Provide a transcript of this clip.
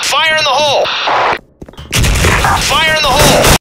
Fire in the hole! Fire!